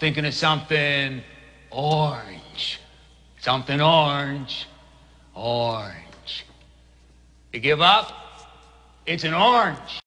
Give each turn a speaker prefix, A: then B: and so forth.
A: Thinking of something orange. Something orange. Orange. You give up? It's an orange.